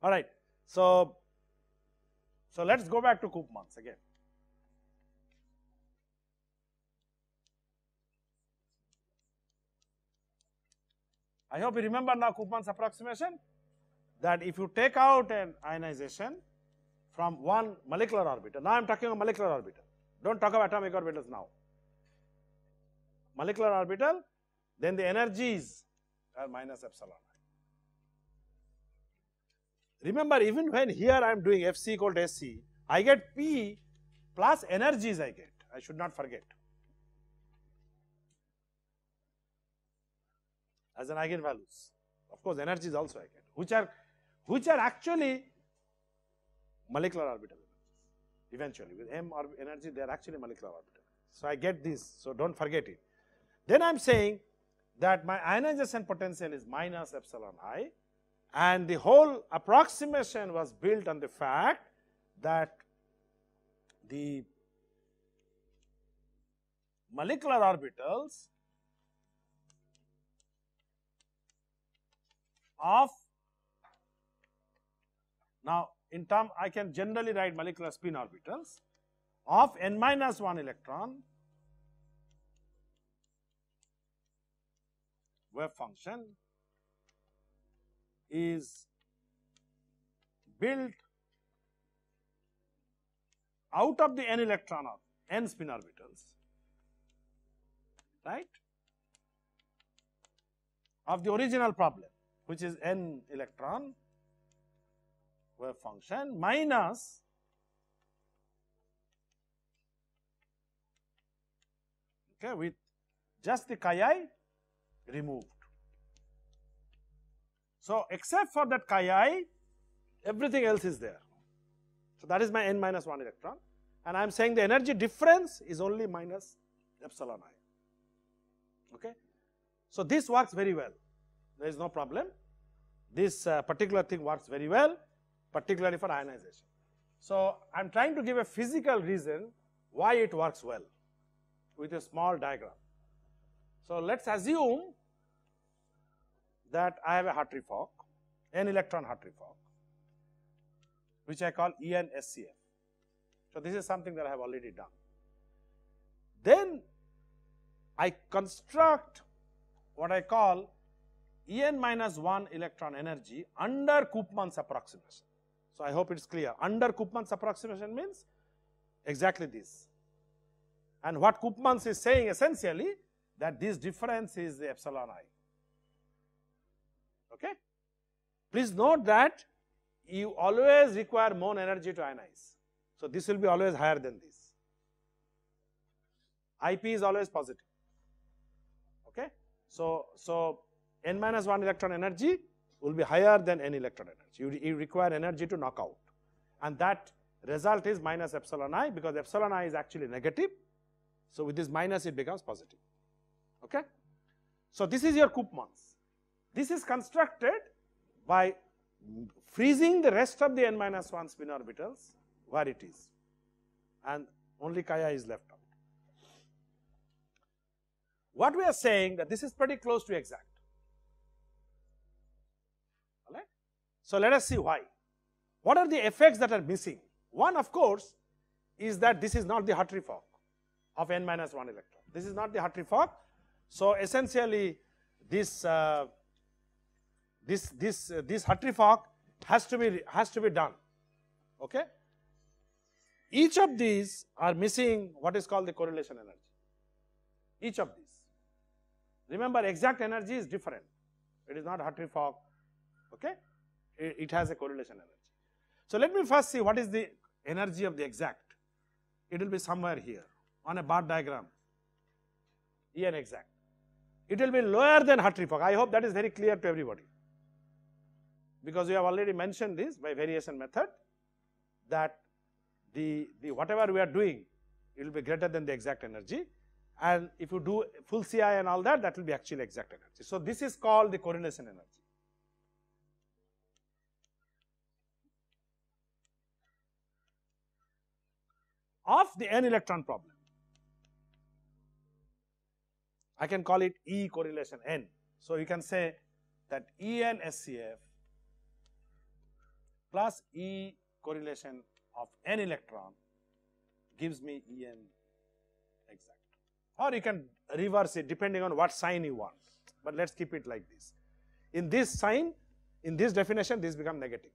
All right. So, so let us go back to Koopmans again. I hope you remember now Koopmans' approximation that if you take out an ionization from one molecular orbital, now I am talking about molecular orbital, do not talk about atomic orbitals now. Molecular orbital, then the energies are uh, minus epsilon. Remember even when here I am doing Fc equal to Sc, I get P plus energies I get, I should not forget. As an eigenvalues, of course energies also I get, which are which are actually molecular orbital energies eventually with m or energy they are actually molecular orbital. So I get this, so do not forget it. Then I am saying that my ionization potential is minus epsilon i and the whole approximation was built on the fact that the molecular orbitals of now in term I can generally write molecular spin orbitals of n minus 1 electron wave function is built out of the n electron of n spin orbitals right of the original problem which is n electron wave function minus okay with just the chi i removed. So, except for that chi i everything else is there. So, that is my n minus 1 electron and I am saying the energy difference is only minus epsilon i. Okay. So, this works very well there is no problem this uh, particular thing works very well particularly for ionization. So, I am trying to give a physical reason why it works well with a small diagram. So, let us assume that I have a Hartree-Fock, n electron Hartree-Fock, which I call ENSCF. So, this is something that I have already done. Then I construct what I call En minus 1 electron energy under Koopmans' approximation. So, I hope it is clear. Under Koopmans' approximation means exactly this. And what Koopmans is saying essentially that this difference is the epsilon i. Okay? Please note that you always require more energy to ionize. So, this will be always higher than this. IP is always positive. Okay? So, so n minus 1 electron energy will be higher than any electron energy. You, you require energy to knock out and that result is minus epsilon i because epsilon i is actually negative. So, with this minus it becomes positive. Okay? So, this is your Koopmans. This is constructed by freezing the rest of the n minus 1 spin orbitals where it is and only i is left out. What we are saying that this is pretty close to exact. So, let us see why. What are the effects that are missing? One of course is that this is not the Hartree-Fock of n minus 1 electron. This is not the Hartree-Fock. So, essentially this uh, this this uh, this Hartree-Fock has to be has to be done. Okay. Each of these are missing what is called the correlation energy. Each of these. Remember, exact energy is different. It is not Hartree-Fock. Okay. It, has a correlation energy. So let me first see what is the energy of the exact. It will be somewhere here on a bar diagram. En exact. It will be lower than Hartree-Fock. I hope that is very clear to everybody because we have already mentioned this by variation method that the, the whatever we are doing it will be greater than the exact energy and if you do full CI and all that that will be actually exact energy. So, this is called the correlation energy. Of the n electron problem. I can call it E correlation n. So, you can say that En SCF plus E correlation of n electron gives me En exact. Or you can reverse it depending on what sign you want, but let us keep it like this. In this sign, in this definition, this become negative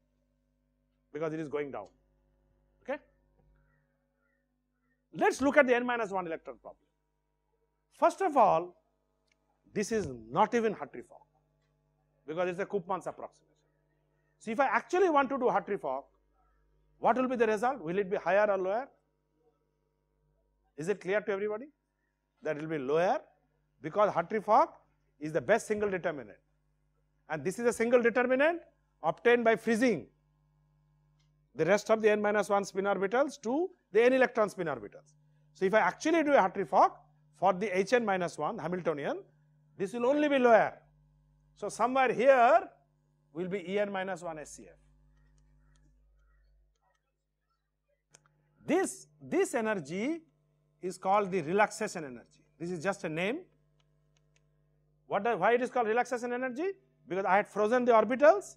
because it is going down. Okay. Let us look at the n minus 1 electron problem. First of all, this is not even Hartree-Fock because it is a Koopmans approximation. So, if I actually want to do Hartree-Fock, what will be the result? Will it be higher or lower? Is it clear to everybody? That it will be lower because Hartree-Fock is the best single determinant and this is a single determinant obtained by freezing the rest of the n minus 1 spin orbitals to the n electron spin orbitals. So, if I actually do a Hartree-Fock for the Hn minus 1 Hamiltonian, this will only be lower. So, somewhere here will be En minus 1 SCF. This, this energy is called the relaxation energy. This is just a name. What the, why it is called relaxation energy? Because I had frozen the orbitals,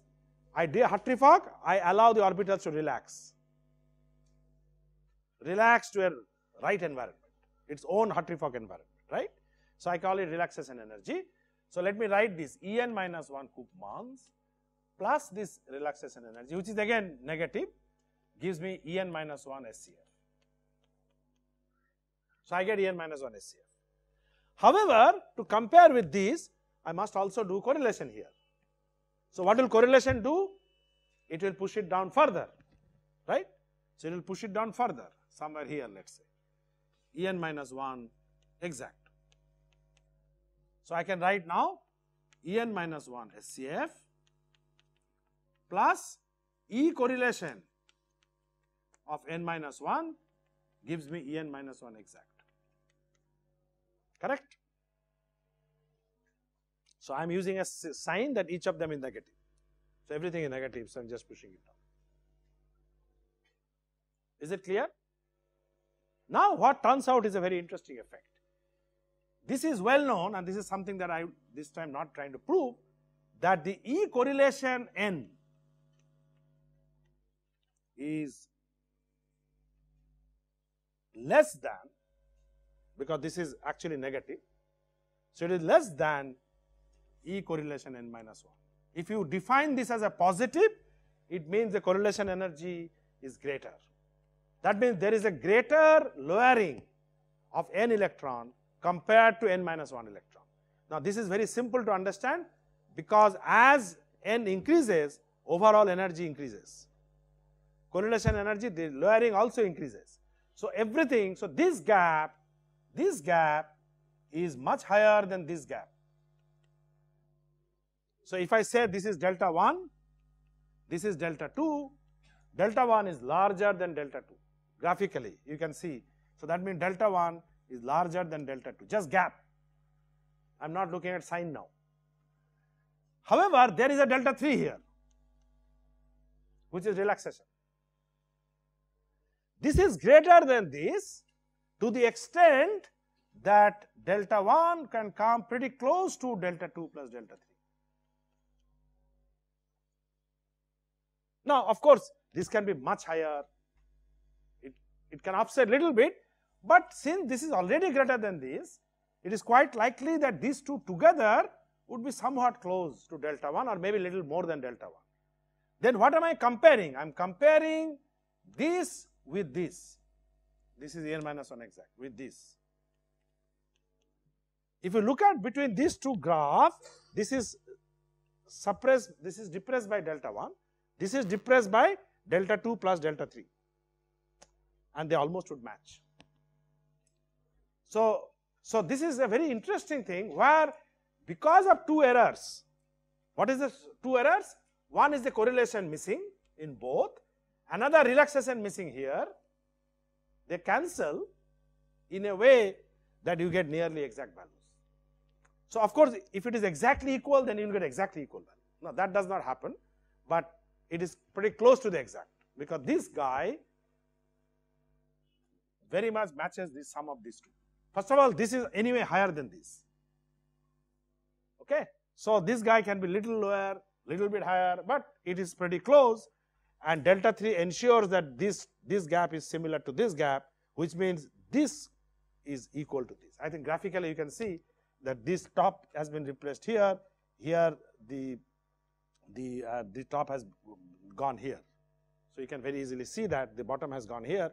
I did Hartree-Fock, I allow the orbitals to relax. Relax to a right environment, its own Hartree-Fock environment, right? So, I call it relaxation energy. So, let me write this En minus 1 Koopmans plus this relaxation energy which is again negative gives me En minus 1 SCF. So, I get En minus 1 SCF. However, to compare with this I must also do correlation here. So, what will correlation do? It will push it down further, right? So, it will push it down further somewhere here let us say En minus 1 exact. So, I can write now En minus 1 SCF plus E correlation of n minus 1 gives me En minus 1 exact, correct? So, I am using a sign that each of them is negative. So, everything is negative, so I am just pushing it down. Is it clear? Now, what turns out is a very interesting effect. This is well known and this is something that I this time not trying to prove that the E correlation n is less than because this is actually negative. So, it is less than E correlation n minus 1. If you define this as a positive, it means the correlation energy is greater. That means there is a greater lowering of n electron compared to n minus 1 electron. Now, this is very simple to understand because as n increases, overall energy increases. Correlation energy, the lowering also increases. So, everything, so this gap, this gap is much higher than this gap. So, if I say this is delta 1, this is delta 2, delta 1 is larger than delta 2 graphically you can see. So, that means delta 1 is larger than delta 2 just gap I am not looking at sign now. However, there is a delta 3 here which is relaxation. This is greater than this to the extent that delta 1 can come pretty close to delta 2 plus delta 3. Now, of course, this can be much higher, it, it can offset little bit, but since this is already greater than this, it is quite likely that these two together would be somewhat close to delta 1 or maybe little more than delta 1. Then what am I comparing? I am comparing this with this. This is n minus 1 exact with this. If you look at between these two graphs, this is suppressed, this is depressed by delta 1 this is depressed by delta 2 plus delta 3 and they almost would match. So, so this is a very interesting thing where because of two errors, what is the two errors? One is the correlation missing in both, another relaxation missing here, they cancel in a way that you get nearly exact values. So, of course, if it is exactly equal then you will get exactly equal value. Now, that does not happen, but it is pretty close to the exact because this guy very much matches the sum of these two. First of all, this is anyway higher than this. Okay. So, this guy can be little lower, little bit higher, but it is pretty close and delta 3 ensures that this, this gap is similar to this gap, which means this is equal to this. I think graphically you can see that this top has been replaced here, here the, the, uh, the top has gone here. So, you can very easily see that the bottom has gone here.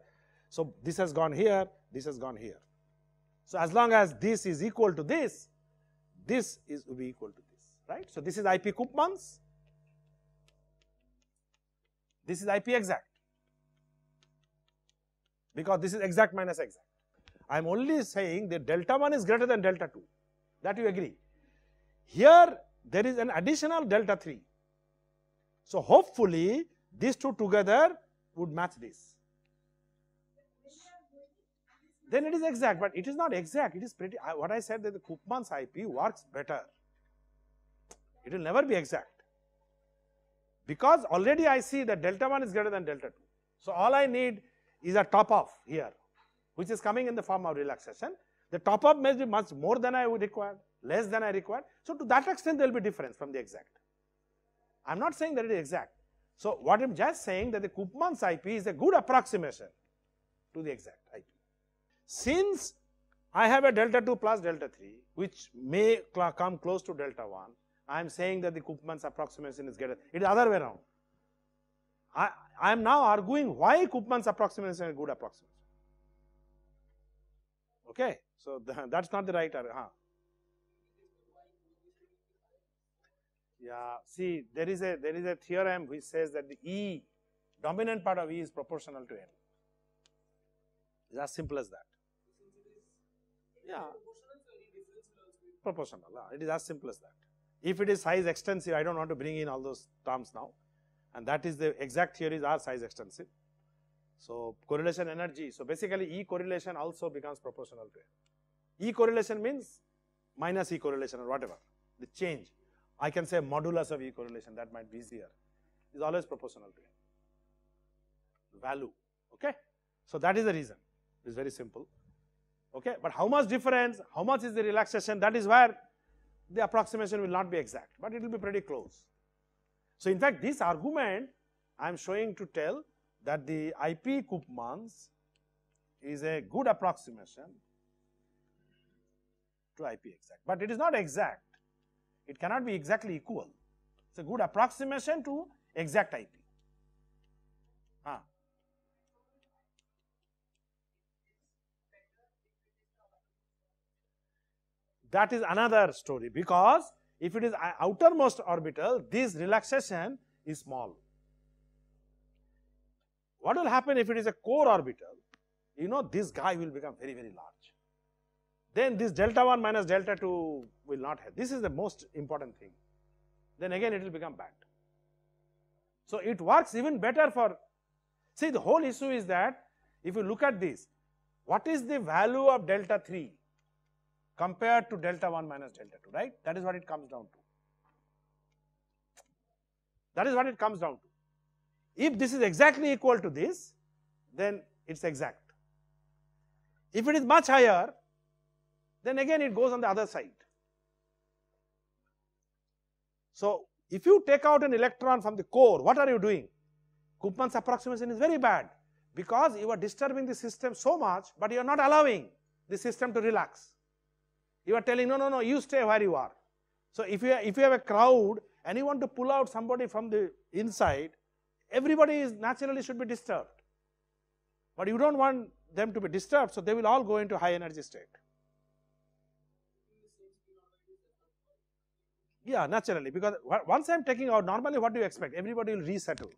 So, this has gone here, this has gone here. So, as long as this is equal to this, this is will be equal to this, right. So, this is IP Koopmans, this is IP exact because this is exact minus exact. I am only saying that delta 1 is greater than delta 2 that you agree. Here there is an additional delta 3. So, hopefully these two together would match this. Then it is exact, but it is not exact. It is pretty. What I said that the Koopmans' IP works better. It will never be exact because already I see that delta 1 is greater than delta 2. So, all I need is a top off here which is coming in the form of relaxation. The top up may be much more than I would require, less than I require. So, to that extent there will be difference from the exact. I am not saying that it is exact. So, what I am just saying that the Koopmans' IP is a good approximation to the exact IP. Since I have a delta 2 plus delta 3 which may come close to delta 1, I am saying that the Koopmans' approximation is greater. It is other way around. I, I am now arguing why Koopmans' approximation is a good approximation. Okay, so that's not the right. Uh, huh? Yeah, see, there is a there is a theorem which says that the E dominant part of E is proportional to N. It's as simple as that. Yeah, proportional. It is as simple as that. If it is size extensive, I don't want to bring in all those terms now, and that is the exact theories are size extensive. So, correlation energy. So, basically E correlation also becomes proportional to N. E correlation means minus E correlation or whatever, the change. I can say modulus of E correlation, that might be easier, is always proportional to N. Value, okay. So, that is the reason, it is very simple, okay. But how much difference, how much is the relaxation, that is where the approximation will not be exact, but it will be pretty close. So, in fact, this argument I am showing to tell that the IP Koopmans is a good approximation to IP exact, but it is not exact. It cannot be exactly equal. It's a good approximation to exact IP. Huh. Ah. That is another story because if it is outermost orbital, this relaxation is small. What will happen if it is a core orbital? You know this guy will become very, very large. Then this delta 1 minus delta 2 will not have. This is the most important thing. Then again it will become bad. So it works even better for, see the whole issue is that if you look at this, what is the value of delta 3 compared to delta 1 minus delta 2, right? That is what it comes down to. That is what it comes down to. If this is exactly equal to this, then it is exact. If it is much higher, then again it goes on the other side. So, if you take out an electron from the core, what are you doing? Koopmans' approximation is very bad because you are disturbing the system so much, but you are not allowing the system to relax. You are telling, no, no, no, you stay where you are. So, if you, if you have a crowd and you want to pull out somebody from the inside, everybody is naturally should be disturbed. But you don't want them to be disturbed, so they will all go into high energy state. Yeah, naturally, because once I am taking out, normally what do you expect? Everybody will resettle.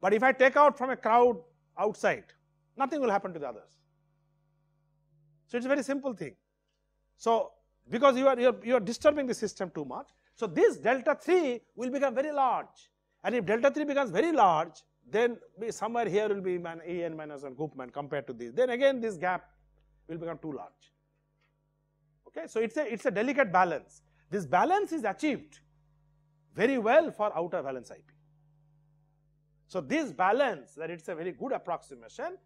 But if I take out from a crowd outside, nothing will happen to the others. So it's a very simple thing. So because you are, you are, you are disturbing the system too much, so this delta 3 will become very large. And if delta 3 becomes very large, then somewhere here will be an En minus 1 Koopman compared to this. Then again this gap will become too large. Okay, so it's a it's a delicate balance. This balance is achieved very well for outer valence IP. So this balance that it's a very good approximation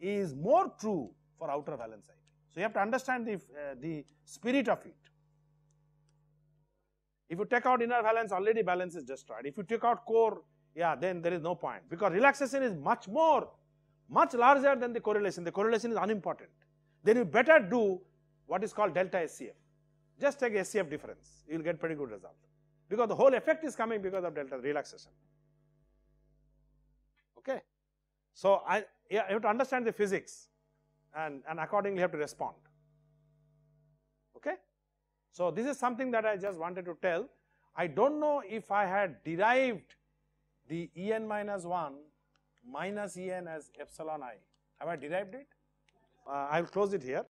is more true for outer valence IP. So, you have to understand the, uh, the spirit of it. If you take out inner valence, already balance is destroyed. If you take out core, yeah, then there is no point because relaxation is much more, much larger than the correlation. The correlation is unimportant. Then you better do what is called delta SCF. Just take SCF difference, you will get pretty good result because the whole effect is coming because of delta relaxation. Okay. So, I you have to understand the physics and, and accordingly have to respond. Okay. So, this is something that I just wanted to tell. I do not know if I had derived the En minus 1 minus En as epsilon i. Have I derived it? Uh, I will close it here.